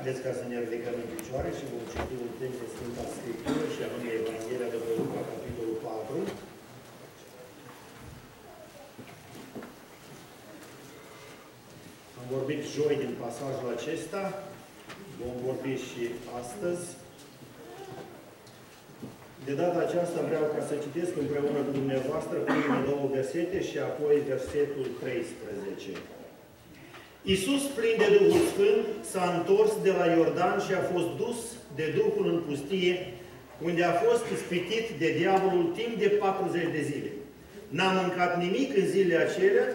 Haideți ca să ne ridicăm în picioare și vom citi un text de Sfânta Scriptură și anume Evanghelia de pe Luca, capitolul 4. Am vorbit joi din pasajul acesta, vom vorbi și astăzi. De data aceasta vreau ca să citesc împreună cu dumneavoastră primele două versete și apoi versetul 13. Iisus, plin de Duhul Sfânt, s-a întors de la Iordan și a fost dus de Duhul în pustie, unde a fost ispitit de diavolul timp de 40 de zile. N-a mâncat nimic în zilele acelea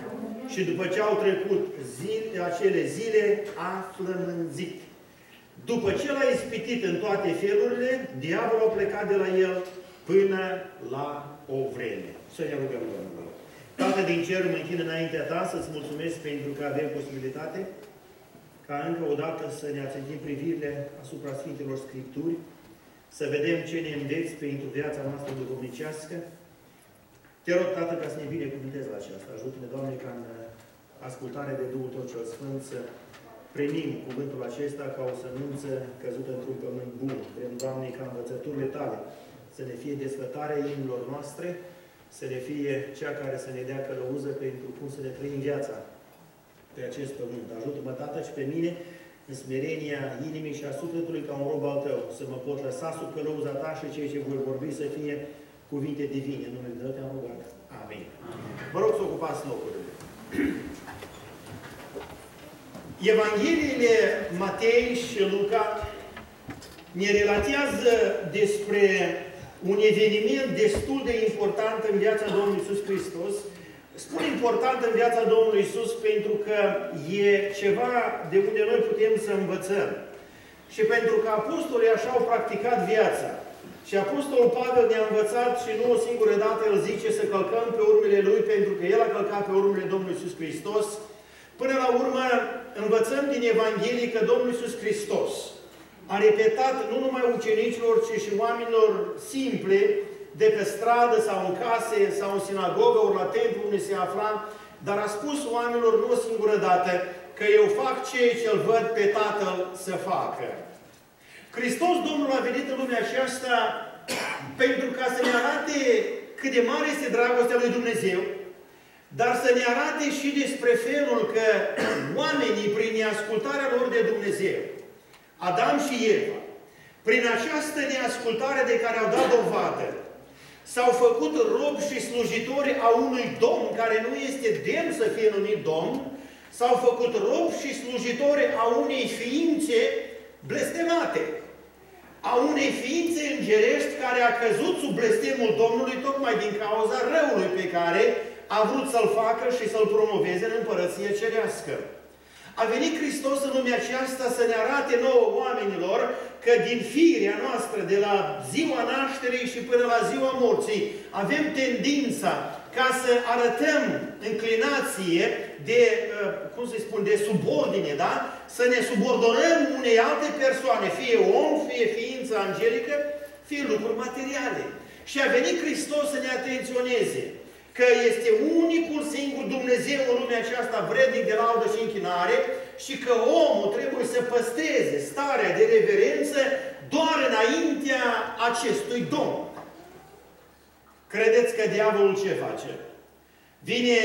și după ce au trecut zile, acele zile, a flămânzit. După ce l-a ispitit în toate felurile, diavolul a plecat de la el până la o vreme. Să ne rugăm Domnul. Tată din cer, mă închin înaintea Ta să-ți mulțumesc pentru că avem posibilitate ca încă o dată să ne ațintim privirile asupra Sfintelor Scripturi, să vedem ce ne înveți pentru viața noastră duhovnicească. Te rog, Tată, ca să ne binecuvintezi la aceasta. Ajută-ne, Doamne, ca în ascultare de Duhul Tău cel Sfânt să primim cuvântul acesta ca o sămânță căzută într-un pământ bun. Vrem, Doamne, ca învățăturile Tale să ne fie desfătarea inimilor noastre, să ne fie cea care să ne dea călăuză pentru cum să ne trăim viața pe acest pământ. Ajută-mă, Tată, și pe mine, în smerenia inimii și a sufletului, ca un rob al Tău, să mă pot lăsa sub călăuza Ta și ceea ce voi vorbi să fie cuvinte divine. În numele Tău te-am rugat. Amin. Vă rog să ocupați locurile. Evangheliile Matei și Luca ne relatează despre un eveniment destul de important în viața Domnului Iisus Hristos. Spun important în viața Domnului Iisus pentru că e ceva de unde noi putem să învățăm. Și pentru că apostolii așa au practicat viața. Și Apostolul Pavel ne-a învățat și nu o singură dată el zice să călcăm pe urmele Lui pentru că El a călcat pe urmele Domnului Iisus Hristos. Până la urmă învățăm din Evanghelie că Domnul Iisus Hristos a repetat nu numai ucenicilor, ci și oamenilor simple de pe stradă sau în case sau în sinagogă ori la templu unde se afla, dar a spus oamenilor nu o singură dată că eu fac ceea ce îl văd pe Tatăl să facă. Hristos Domnul a venit în lumea aceasta pentru ca să ne arate cât de mare este dragostea lui Dumnezeu, dar să ne arate și despre felul că oamenii, prin neascultarea lor de Dumnezeu, Adam și Eva, prin această neascultare de care au dat dovadă, s-au făcut rob și slujitori a unui domn care nu este demn să fie numit domn, s-au făcut rob și slujitori a unei ființe blestemate, a unei ființe îngerești care a căzut sub blestemul Domnului tocmai din cauza răului pe care a vrut să-l facă și să-l promoveze în împărăție cerească. A venit Hristos în lumea aceasta să ne arate nouă oamenilor că din firea noastră, de la ziua nașterii și până la ziua morții, avem tendința ca să arătăm înclinație de, uh, cum să spun, de subordine, da? Să ne subordonăm unei alte persoane, fie om, fie ființă angelică, fie lucruri materiale. Și a venit Hristos să ne atenționeze că este unicul singur Dumnezeu în lumea aceasta vrednic de laudă și închinare și că omul trebuie să păstreze starea de reverență doar înaintea acestui Domn. Credeți că diavolul ce face? Vine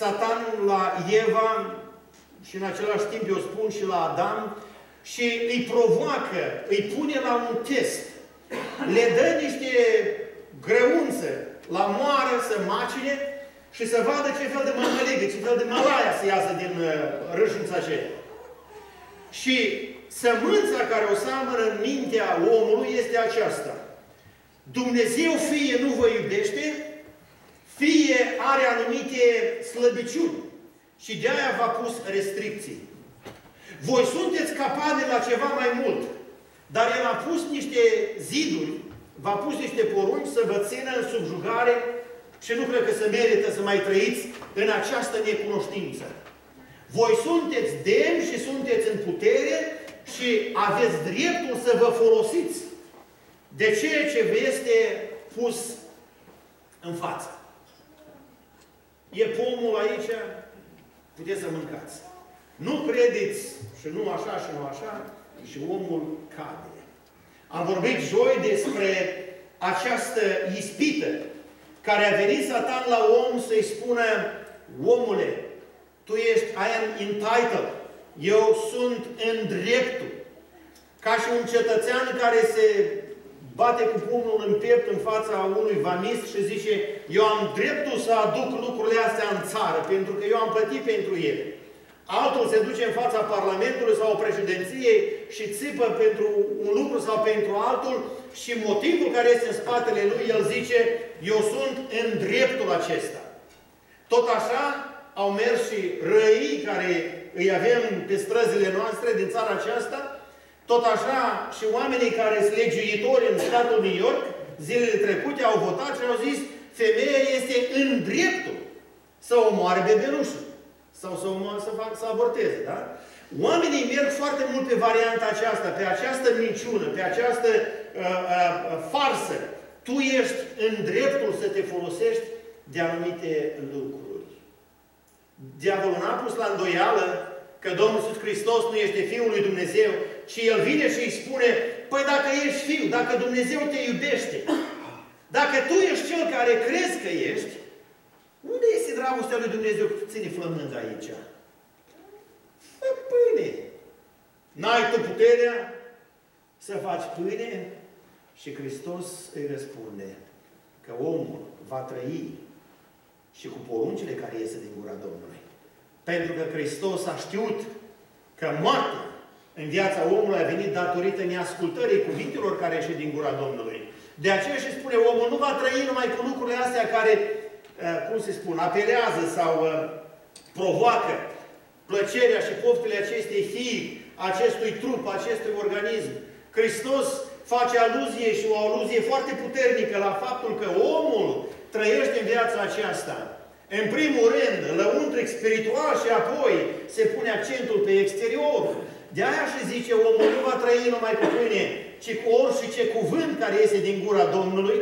satanul la Eva și în același timp eu spun și la Adam și îi provoacă, îi pune la un test. Le dă niște grăunțe la moară să macine și să vadă ce fel de mămăligă, ce fel de mălaia să iasă din uh, râșnița aceea. Și sămânța care o seamănă în mintea omului este aceasta. Dumnezeu fie nu vă iubește, fie are anumite slăbiciuni și de aia v-a pus restricții. Voi sunteți capabili la ceva mai mult, dar El a pus niște ziduri v-a pus niște porunci să vă țină în subjugare și nu cred că se merită să mai trăiți în această necunoștință. Voi sunteți demni și sunteți în putere și aveți dreptul să vă folosiți de ceea ce vă este pus în față. E pomul aici, puteți să mâncați. Nu credeți și nu așa și nu așa și omul cade. Am vorbit joi despre această ispită care a venit Satan la om să-i spună omule, tu ești, I am entitled, eu sunt în dreptul. Ca și un cetățean care se bate cu pumnul în piept în fața unui vanist și zice eu am dreptul să aduc lucrurile astea în țară, pentru că eu am plătit pentru ele. Altul se duce în fața Parlamentului sau președinției și țipă pentru un lucru sau pentru altul și motivul care este în spatele lui, el zice, eu sunt în dreptul acesta. Tot așa au mers și răii care îi avem pe străzile noastre din țara aceasta, tot așa și oamenii care sunt legiuitori în statul New York, zilele trecute au votat și au zis, femeia este în dreptul să omoare bebelușul sau să, omoare, să, fac, să aborteze, da? Oamenii merg foarte mult pe varianta aceasta, pe această minciună, pe această uh, uh, farsă. Tu ești în dreptul să te folosești de anumite lucruri. Diavolul n-a pus la îndoială că Domnul Iisus Hristos nu este Fiul lui Dumnezeu, ci El vine și îi spune, păi dacă ești Fiu, dacă Dumnezeu te iubește, dacă tu ești Cel care crezi că ești, unde este dragostea lui Dumnezeu că ține flămând aici? Fă pâine! N-ai tu puterea să faci pâine? Și Hristos îi răspunde că omul va trăi și cu poruncile care iese din gura Domnului. Pentru că Hristos a știut că moartea în viața omului a venit datorită neascultării cuvintelor care ieșe din gura Domnului. De aceea și spune, omul nu va trăi numai cu lucrurile astea care, eh, cum se spune, apelează sau eh, provoacă plăcerea și poftele acestei fii, acestui trup, acestui organism. Hristos face aluzie și o aluzie foarte puternică la faptul că omul trăiește în viața aceasta. În primul rând, lăuntric spiritual și apoi se pune accentul pe exterior. De aia și zice, omul nu va trăi numai cu pâine, ci cu orice cuvânt care iese din gura Domnului.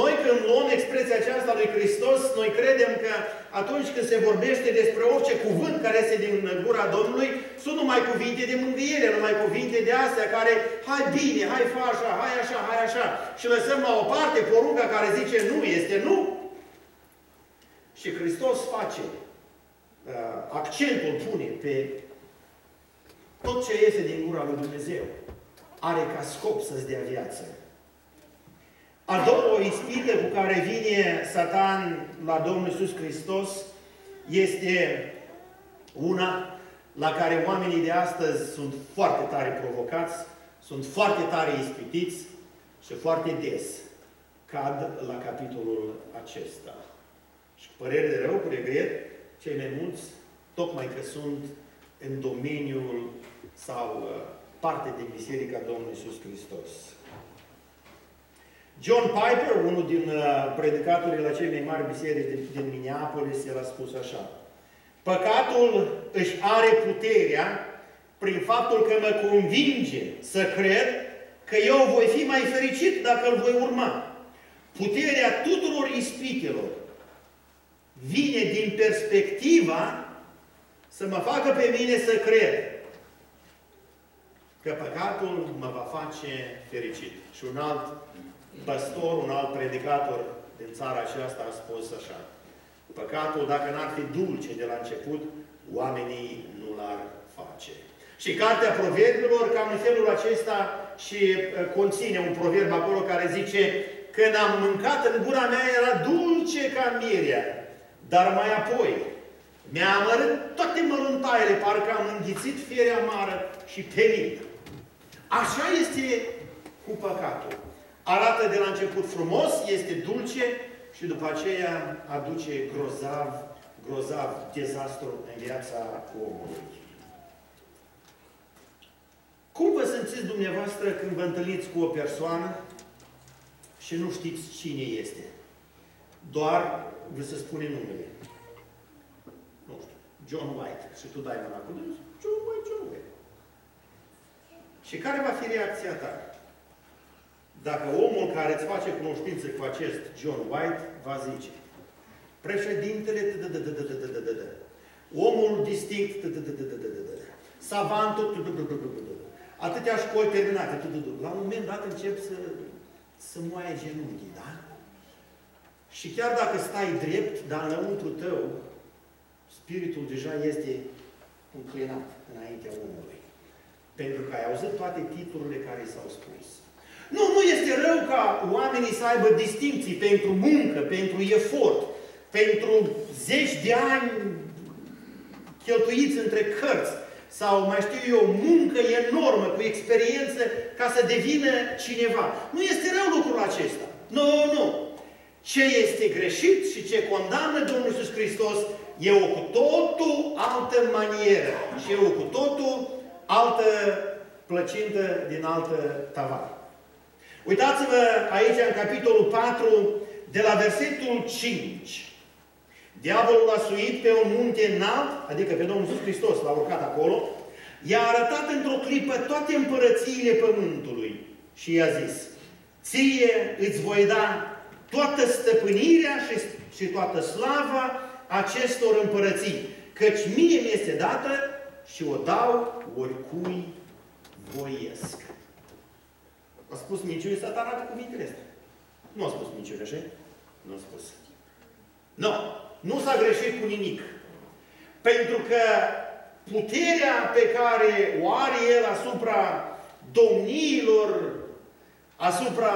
Noi când luăm expresia aceasta lui Hristos, noi credem că atunci când se vorbește despre orice cuvânt care este din gura Domnului, sunt numai cuvinte de mângâiere, numai cuvinte de astea care, hai bine, hai fa așa, hai așa, hai așa. Și lăsăm la o parte porunca care zice nu este nu. Și Hristos face, uh, accentul pune pe tot ce iese din gura lui Dumnezeu. Are ca scop să-ți dea viață. A doua ispită cu care vine Satan la Domnul Iisus Hristos este una la care oamenii de astăzi sunt foarte tare provocați, sunt foarte tare ispitiți și foarte des cad la capitolul acesta. Și cu părere de rău, cu regret, cei mai mulți, tocmai că sunt în domeniul sau uh, parte din Biserica Domnului Iisus Hristos. John Piper, unul din uh, predicatorii la cei mai mari biserici din, din Minneapolis, el a spus așa. Păcatul își are puterea prin faptul că mă convinge să cred că eu voi fi mai fericit dacă îl voi urma. Puterea tuturor ispitelor vine din perspectiva să mă facă pe mine să cred că păcatul mă va face fericit. Și un alt păstor, un alt predicator din țara aceasta a spus așa. Păcatul, dacă n-ar fi dulce de la început, oamenii nu l-ar face. Și Cartea Proverbilor, cam în felul acesta, și conține un proverb acolo care zice Când am mâncat în gura mea era dulce ca mirea, dar mai apoi mi-a amărât toate măruntaiele, parcă am înghițit fierea amară și perit. Așa este cu păcatul arată de la început frumos, este dulce și după aceea aduce grozav, grozav dezastru în viața omului. Cum vă simțiți dumneavoastră când vă întâlniți cu o persoană și nu știți cine este? Doar vă se spune numele. Nu știu, John White. Și tu dai mâna cu John White, John White. Și care va fi reacția ta? Dacă omul care îți face cunoștință cu acest John White va zice, președintele, omul distinct, savantul, atâtea școli terminate, la un moment dat încep să, să moaie genunchii, da? Și chiar dacă stai drept, dar înăuntru tău, spiritul deja este înclinat înaintea omului. Pentru că ai auzit toate titlurile care s-au spus. Nu, nu este rău ca oamenii să aibă distinții pentru muncă, pentru efort, pentru zeci de ani cheltuiți între cărți, sau mai știu eu, muncă enormă, cu experiență, ca să devină cineva. Nu este rău lucrul acesta. Nu, nu. Ce este greșit și ce condamnă Domnul Iisus Hristos e o cu totul altă manieră și e o cu totul altă plăcintă din altă tavară. Uitați-vă aici în capitolul 4, de la versetul 5. Diavolul a suit pe un munte înalt, adică pe Domnul Iisus Hristos l-a urcat acolo, i-a arătat într-o clipă toate împărățiile pământului și i-a zis, ție îți voi da toată stăpânirea și, și toată slava acestor împărății, căci mie mi este dată și o dau oricui voiesc. A spus minciune satana cu cuvintele astea. Nu a spus minciune, așa? Nu a spus. Nu. Nu s-a greșit cu nimic. Pentru că puterea pe care o are el asupra domniilor, asupra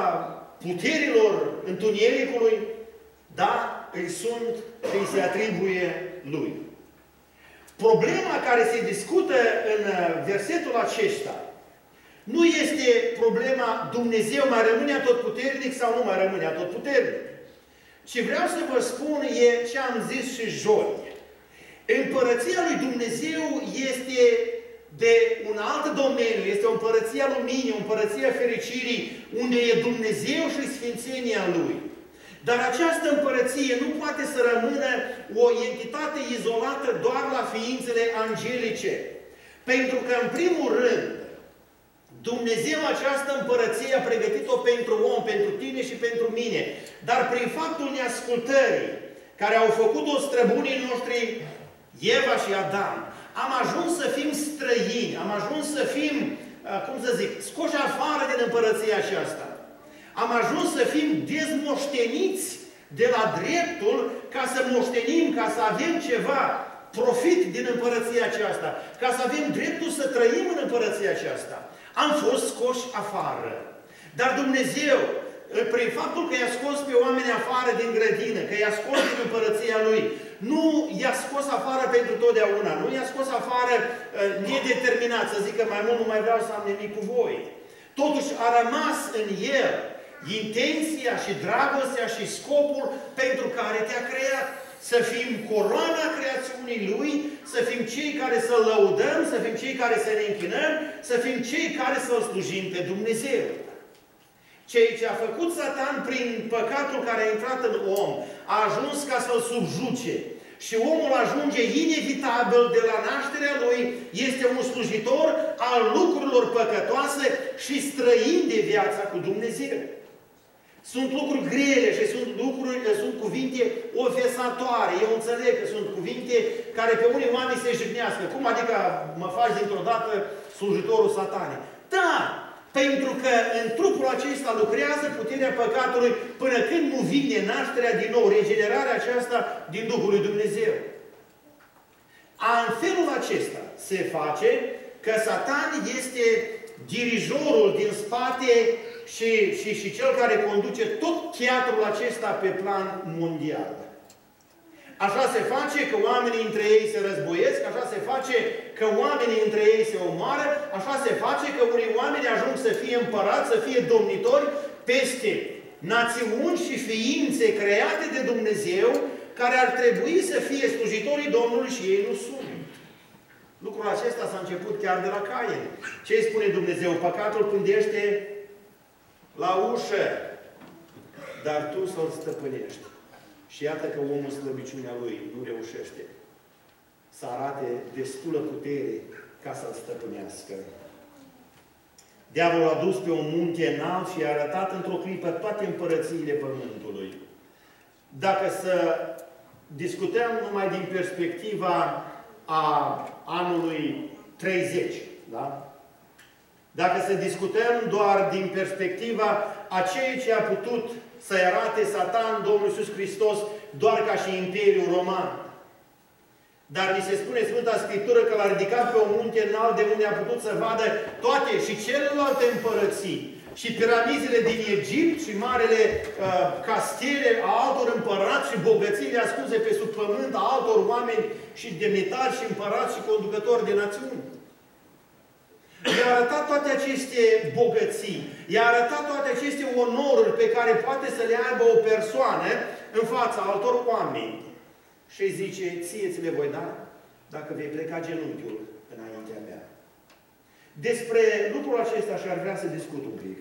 puterilor întunericului, da, îi sunt și îi se atribuie lui. Problema care se discută în versetul acesta nu este problema Dumnezeu mai rămâne atotputernic sau nu mai rămâne atotputernic. Ce vreau să vă spun e ce am zis și joi. Împărăția lui Dumnezeu este de un alt domeniu, este o împărăție a luminii, o împărăție a fericirii, unde e Dumnezeu și Sfințenia Lui. Dar această împărăție nu poate să rămână o entitate izolată doar la ființele angelice. Pentru că, în primul rând, Dumnezeu această împărăție a pregătit-o pentru om, pentru tine și pentru mine. Dar prin faptul neascultării, care au făcut-o străbunii noștri, Eva și Adam, am ajuns să fim străini, am ajuns să fim, uh, cum să zic, scoși afară din împărăția aceasta. Am ajuns să fim dezmoșteniți de la dreptul ca să moștenim, ca să avem ceva profit din împărăția aceasta, ca să avem dreptul să trăim în împărăția aceasta am fost scoși afară. Dar Dumnezeu, prin faptul că i-a scos pe oameni afară din grădină, că i-a scos din împărăția Lui, nu i-a scos afară pentru totdeauna, nu i-a scos afară uh, nedeterminat, să zică mai mult nu mai vreau să am nimic cu voi. Totuși a rămas în El intenția și dragostea și scopul pentru care te-a creat să fim coroana creațiunii Lui, să fim cei care să-L lăudăm, să fim cei care să ne închinăm, să fim cei care să-L slujim pe Dumnezeu. Ceea ce a făcut Satan prin păcatul care a intrat în om, a ajuns ca să-l subjuce. Și omul ajunge inevitabil de la nașterea lui, este un slujitor al lucrurilor păcătoase și străin de viața cu Dumnezeu. Sunt lucruri grele și sunt lucruri, sunt cuvinte ofesatoare. Eu înțeleg că sunt cuvinte care pe unii oameni se jignească. Cum adică mă faci dintr-o dată slujitorul satanei? Da! Pentru că în trupul acesta lucrează puterea păcatului până când nu vine nașterea din nou, regenerarea aceasta din Duhul lui Dumnezeu. A, în felul acesta se face că Satan este dirijorul din spate și, și, și cel care conduce tot teatrul acesta pe plan mondial. Așa se face că oamenii între ei se războiesc, așa se face că oamenii între ei se omoară, așa se face că unii oameni ajung să fie împărați, să fie domnitori peste națiuni și ființe create de Dumnezeu, care ar trebui să fie slujitorii Domnului și ei nu sunt. Lucrul acesta s-a început chiar de la Cain. Ce îi spune Dumnezeu? Păcatul pândește la ușă, dar tu să-l stăpânești. Și iată că omul slăbiciunea lui nu reușește să arate destulă putere ca să-l stăpânească. Diavolul a dus pe un munte înalt și a arătat într-o clipă toate împărățiile pământului. Dacă să discutăm numai din perspectiva a anului 30. Da? Dacă să discutăm doar din perspectiva a ceea ce a putut să-i arate Satan Domnul Iisus Hristos doar ca și Imperiul Roman. Dar ni se spune Sfânta Scriptură că l-a ridicat pe o munte înalt de unde a putut să vadă toate și celelalte împărății și piramizele din Egipt și marele uh, castele a altor împărați și bogățiile ascunse pe sub pământ a altor oameni și demnitari și împărați și conducători de națiuni. I-a arătat toate aceste bogății, i-a arătat toate aceste onoruri pe care poate să le aibă o persoană în fața altor oameni. Și îi zice, ție ți le voi da dacă vei pleca genunchiul înaintea mea. Despre lucrul acesta și-ar vrea să discut un pic.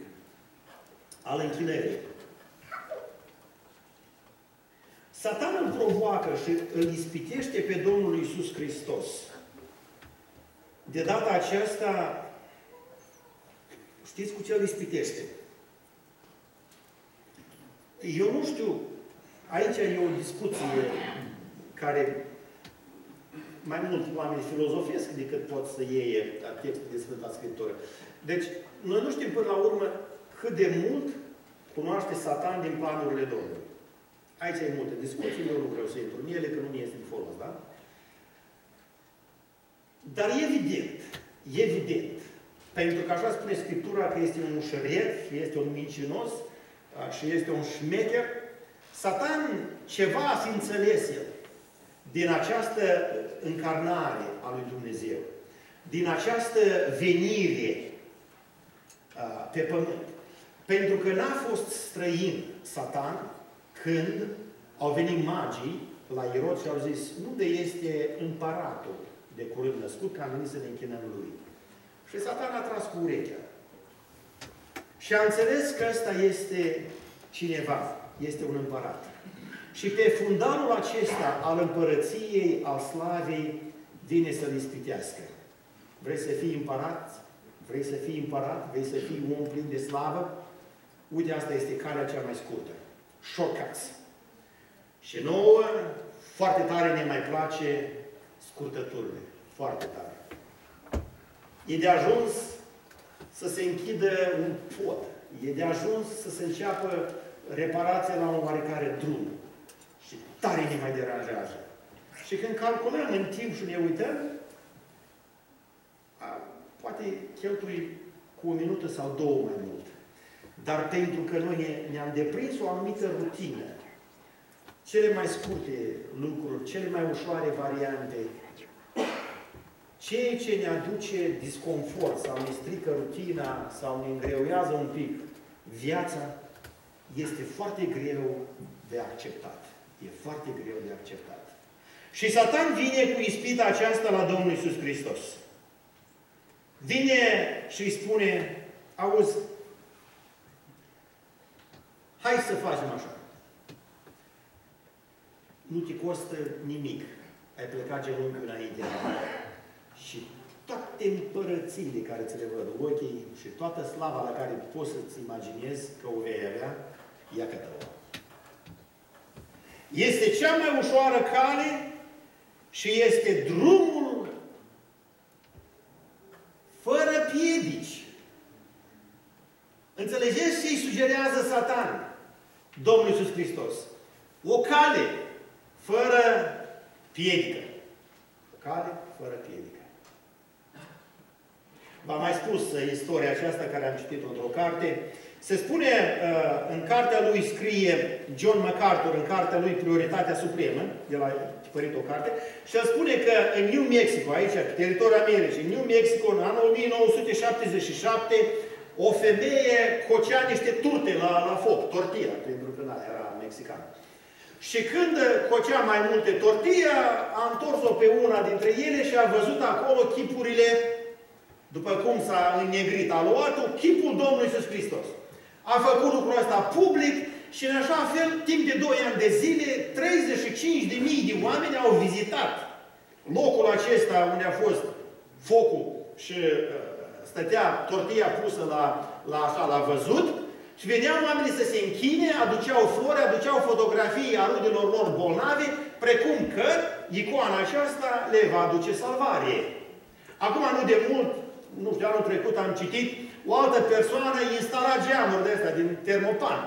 Al închinării. Satan îl provoacă și îl ispitește pe Domnul Isus Hristos. De data aceasta, știți cu ce îl ispitește? Eu nu știu, aici e o discuție care mai mult oameni filozofesc decât pot să iei textul de Sfânta Scriptură. Deci, noi nu știm până la urmă cât de mult cunoaște Satan din planurile Domnului. Aici e multe discuții, eu nu vreau să intru în ele, că nu mi este de folos, da? Dar evident, evident, pentru că așa spune Scriptura că este un șăret, este un mincinos și este un șmecher, Satan ceva a fi înțeles el din această încarnare a lui Dumnezeu, din această venire pe pământ. Pentru că n-a fost străin Satan când au venit magii la Irod și au zis, unde este împăratul de curând născut, că am venit să ne închinăm lui. Și Satan a tras cu urechea. Și a înțeles că ăsta este cineva, este un împărat. Și pe fundalul acesta al împărăției, al slavei, vine să-l ispitească. Vrei să fii împărat? Vrei să fii împărat? Vrei să fii om plin de slavă? Uite, asta este calea cea mai scurtă. Shortcuts. Și nouă, foarte tare ne mai place scurtăturile. Foarte tare. E de ajuns să se închidă un pod. E de ajuns să se înceapă reparația la un oarecare drum. Și tare ne mai deranjează. Și când calculăm în timp și ne uităm, a, poate cheltui cu o minută sau două mai mult. Dar pentru că noi ne, ne-am deprins o anumită rutină, cele mai scurte lucruri, cele mai ușoare variante, ceea ce ne aduce disconfort sau ne strică rutina sau ne îngreuiază un pic viața, este foarte greu de acceptat. E foarte greu de acceptat. Și Satan vine cu ispita aceasta la Domnul Isus Hristos. Vine și îi spune, auzi, hai să facem așa. Nu te costă nimic. Ai plecat genunchiul înainte. Și toate împărățiile care ți le văd ochii și toată slava la care poți să-ți imaginezi că o vei avea, ia că Este cea mai ușoară cale și este drumul fără piedici. Înțelegeți ce îi sugerează Satan? Domnul Iisus Hristos. O cale fără piedică. O cale fără piedică. V-am mai spus uh, istoria aceasta care am citit-o într-o carte. Se spune, uh, în cartea lui scrie John MacArthur, în cartea lui Prioritatea Supremă, de la tipărit o carte, și el spune că în New Mexico, aici, pe teritoriul Americii, în New Mexico, în anul 1977, o femeie cocea niște turte la, la foc, tortilla, pentru că da, era mexican. Și când cocea mai multe tortilla, a întors-o pe una dintre ele și a văzut acolo chipurile după cum s-a înnegrit aluatul, chipul Domnului Iisus Hristos. A făcut lucrul ăsta public și în așa fel, timp de 2 ani de zile, 35.000 de mii de oameni au vizitat locul acesta unde a fost focul și uh, stătea tortilla pusă la, la așa, la văzut și veneau oamenii să se închine, aduceau flori, aduceau fotografii a rudelor lor bolnave, precum că icoana aceasta le va aduce salvare. Acum, nu de mult, nu știu, anul trecut am citit, o altă persoană instala geamuri de astea din termopan.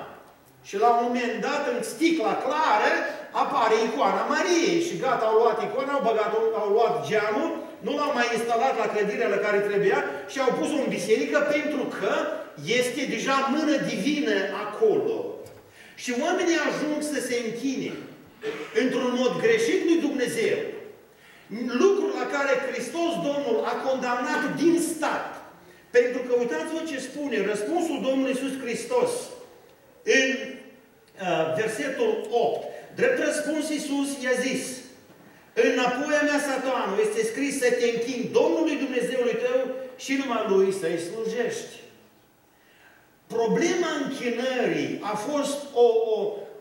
Și la un moment dat, în sticla clară, apare icoana Mariei. Și gata, au luat icoana, au băgat, au luat geamul, nu l-au mai instalat la clădirea la care trebuia și au pus-o în biserică pentru că este deja mână divină acolo. Și oamenii ajung să se închine într-un mod greșit lui Dumnezeu. Lucrul la care Hristos Domnul a condamnat din stat. Pentru că uitați-vă ce spune răspunsul Domnului Iisus Hristos în uh, versetul 8. Drept răspuns Iisus i-a zis, Înapoi a mea, satanul, este scris să te închini Domnului Dumnezeului tău și numai Lui să-i slujești. Problema închinării a fost o, o,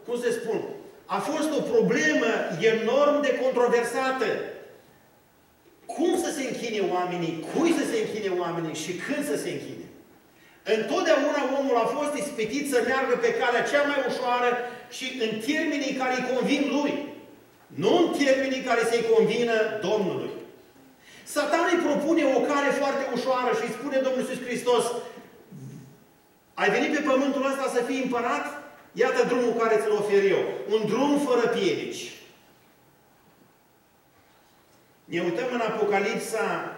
cum se spun, a fost o problemă enorm de controversată. Cum să se închine oamenii, cui să se închine oamenii și când să se închine. Întotdeauna omul a fost ispitit să meargă pe calea cea mai ușoară și în termenii care îi convin lui. Nu în termenii care să-i convină Domnului. Satan îi propune o cale foarte ușoară și îi spune Domnul Iisus Hristos, ai venit pe pământul ăsta să fii împărat? Iată drumul care ți-l ofer eu. Un drum fără piedici. Ne uităm în Apocalipsa,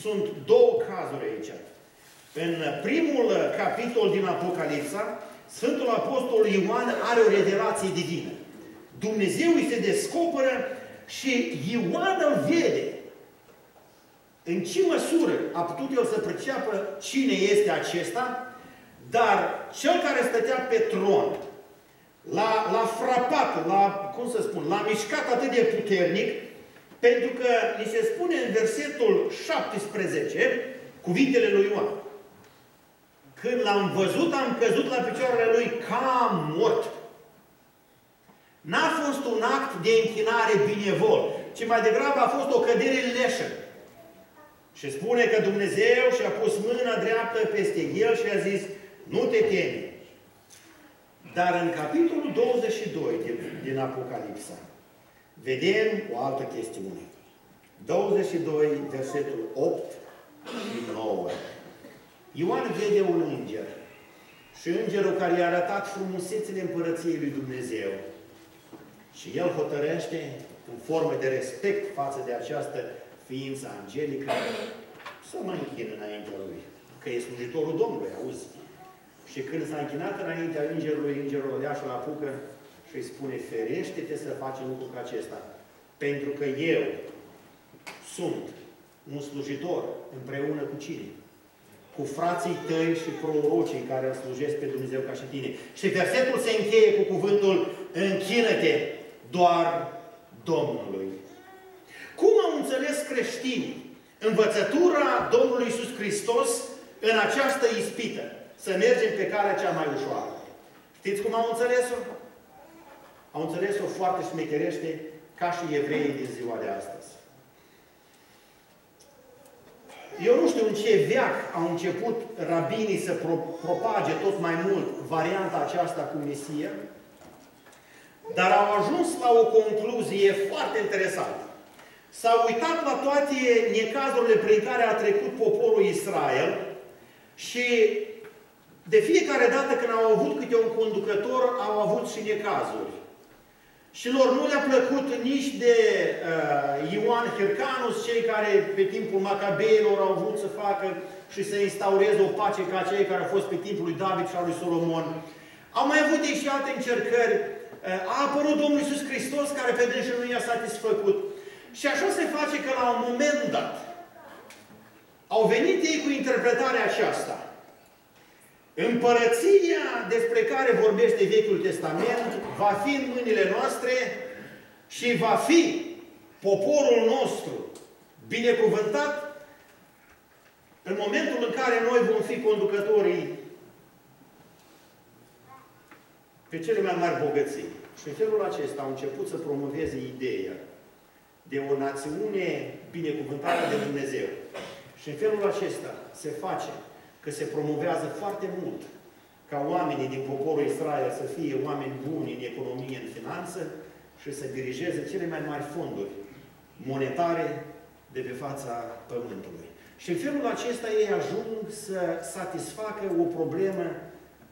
sunt două cazuri aici. În primul capitol din Apocalipsa, Sfântul Apostol Ioan are o revelație divină. Dumnezeu îi se descoperă și Ioan îl vede. În ce măsură a putut el să priceapă cine este acesta, dar cel care stătea pe tron l-a frapat, l-a, cum să spun, l-a mișcat atât de puternic, pentru că ni se spune în versetul 17 cuvintele lui Ioan. Când l-am văzut, am căzut la picioarele lui ca mort. N-a fost un act de închinare binevol, ci mai degrabă a fost o cădere leșă. Și spune că Dumnezeu și-a pus mâna dreaptă peste el și a zis, nu te temi. Dar în capitolul 22 din, din Apocalipsa, vedem o altă chestiune. 22, versetul 8 și 9. Ioan vede un înger. Și îngerul care i-a arătat frumusețile împărăției lui Dumnezeu. Și el hotărăște, în formă de respect față de această ființă angelică, să mă închin înaintea lui. Că e slujitorul Domnului, auzi? Și când s-a închinat înaintea îngerului, îngerul o și la apucă și îi spune, ferește-te să faci lucru ca acesta. Pentru că eu sunt un slujitor împreună cu cine? Cu frații tăi și prorocii care îl slujesc pe Dumnezeu ca și tine. Și versetul se încheie cu cuvântul închină-te doar Domnului. Cum au înțeles creștinii învățătura Domnului Isus Hristos în această ispită? Să mergem pe calea cea mai ușoară. Știți cum au înțeles-o? Au înțeles-o foarte smecherește ca și evreii din ziua de astăzi. Eu nu știu în ce veac au început rabinii să pro propage tot mai mult varianta aceasta cu Mesia, dar au ajuns la o concluzie foarte interesantă. S-au uitat la toate necazurile prin care a trecut poporul Israel și de fiecare dată când au avut câte un conducător, au avut și necazuri. Și lor nu le-a plăcut nici de uh, Ioan Hircanus, cei care pe timpul Macabeilor au vrut să facă și să instaureze o pace ca cei care au fost pe timpul lui David și al lui Solomon. Au mai avut ei și alte încercări. Uh, a apărut Domnul Iisus Hristos, care pe dânsul nu i-a satisfăcut. Și așa se face că la un moment dat au venit ei cu interpretarea aceasta. Împărăția despre care vorbește Vechiul Testament va fi în mâinile noastre și va fi poporul nostru binecuvântat în momentul în care noi vom fi conducătorii pe cele mai mari bogății. Și în felul acesta au început să promoveze ideea de o națiune binecuvântată de Dumnezeu. Și în felul acesta se face că se promovează foarte mult ca oamenii din poporul Israel să fie oameni buni în economie, în finanță și să dirigeze cele mai mari fonduri monetare de pe fața Pământului. Și în felul acesta ei ajung să satisfacă o problemă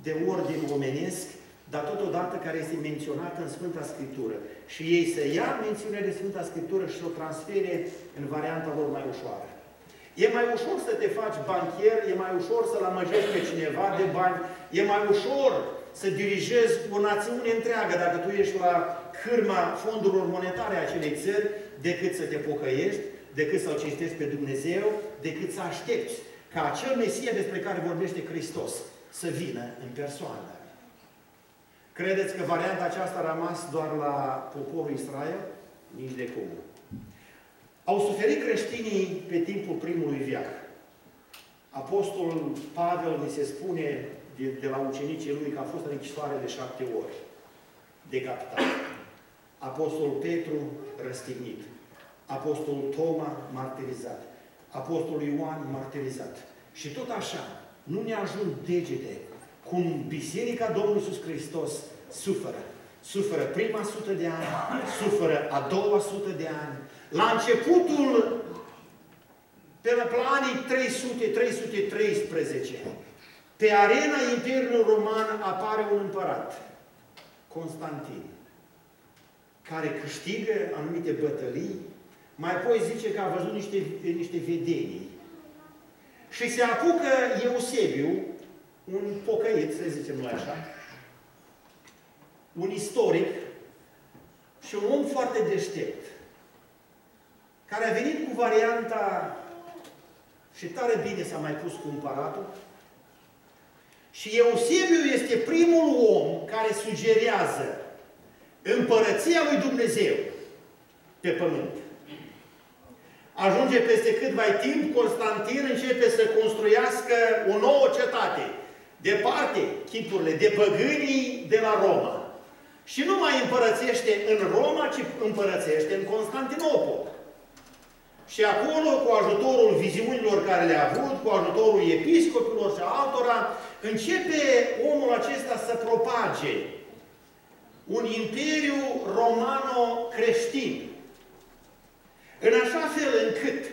de ordin omenesc, dar totodată care este menționată în Sfânta Scriptură. Și ei să ia mențiunea de Sfânta Scriptură și să o transfere în varianta lor mai ușoară. E mai ușor să te faci banchier, e mai ușor să-l amăjești pe cineva de bani, e mai ușor să dirigezi o națiune întreagă dacă tu ești la cârma fondurilor monetare a acelei țări, decât să te pocăiești, decât să-L citești pe Dumnezeu, decât să aștepți ca acel Mesie despre care vorbește Hristos să vină în persoană. Credeți că varianta aceasta a rămas doar la poporul Israel? Nici de cum. Au suferit creștinii pe timpul primului viac. Apostolul Pavel ni se spune de, de la ucenicii lui că a fost în închisoare de șapte ori, decapitat. Apostolul Petru răstignit. Apostolul Toma martirizat. Apostolul Ioan martirizat. Și tot așa, nu ne ajung degete cum Biserica Domnului Iisus Hristos suferă. Suferă prima sută de ani, suferă a doua sută de ani. La începutul, pe la planii 300-313, pe arena Imperiului Roman apare un împărat, Constantin, care câștigă anumite bătălii, mai apoi zice că a văzut niște, niște vedenii. Și se apucă Eusebiu, un pocăit, să zicem noi așa, un istoric și un om foarte deștept, care a venit cu varianta și tare bine s-a mai pus cu împăratul, și Eusebiu este primul om care sugerează împărăția lui Dumnezeu pe pământ. Ajunge peste câtva timp, Constantin începe să construiască o nouă cetate, departe chipurile de păgânii de la Roma. Și nu mai împărățește în Roma, ci împărățește în Constantinopol. Și acolo, cu ajutorul viziunilor care le-a avut, cu ajutorul episcopilor și altora, începe omul acesta să propage un imperiu romano-creștin. În așa fel încât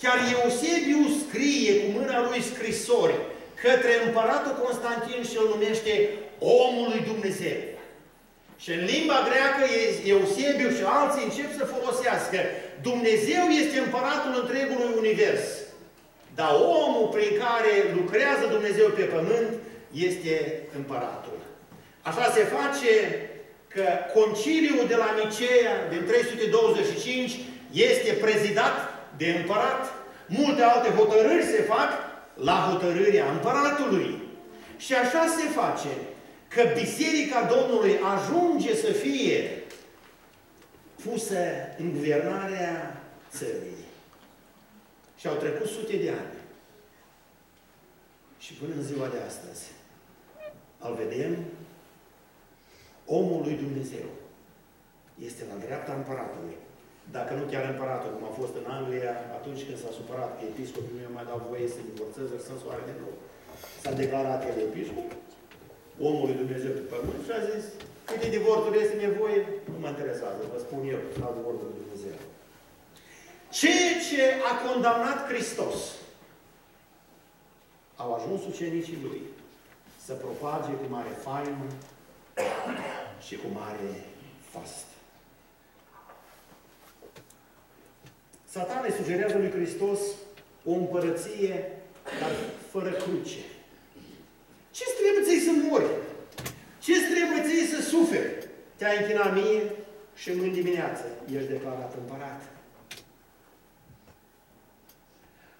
chiar Eusebiu scrie cu mâna lui scrisori către împăratul Constantin și îl numește omul lui Dumnezeu. Și în limba greacă Eusebiu și alții încep să folosească Dumnezeu este împăratul întregului univers. Dar omul prin care lucrează Dumnezeu pe pământ este împăratul. Așa se face că conciliul de la Nicea din 325 este prezidat de împărat. Multe alte hotărâri se fac la hotărârea împăratului. Și așa se face că Biserica Domnului ajunge să fie pusă în guvernarea țării. Și au trecut sute de ani. Și până în ziua de astăzi, îl vedem, omul lui Dumnezeu este la dreapta împăratului. Dacă nu chiar împăratul, cum a fost în Anglia, atunci când s-a supărat că episcopul nu mai dau voie să divorțeze, să soare de nou. S-a declarat el episcop, omul lui Dumnezeu pe pământ și a zis, câte divorțuri este nevoie, nu mă interesează, vă spun eu, la divorțul lui Dumnezeu. Ceea ce a condamnat Hristos, au ajuns ucenicii lui să propage cu mare faimă și cu mare fast. Satan îi sugerează lui Hristos o împărăție, dar fără cruce. ce trebuie ți să mori? ce trebuie ți să suferi? Te-ai închinat mie și în dimineață ești declarat împărat.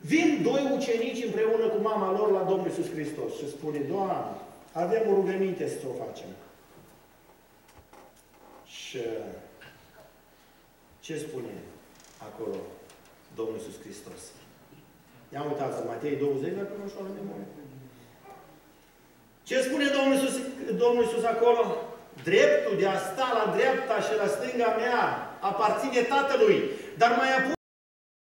Vin doi ucenici împreună cu mama lor la Domnul Iisus Hristos și spune, Doamne, avem o rugăminte să o facem. Și ce spune acolo Domnul Iisus Hristos? Ia uitați, Matei 20, dacă nu știu la memorie. Ce spune Domnul Iisus, Domnul Iisus acolo? Dreptul de a sta la dreapta și la stânga mea aparține Tatălui. Dar mai apoi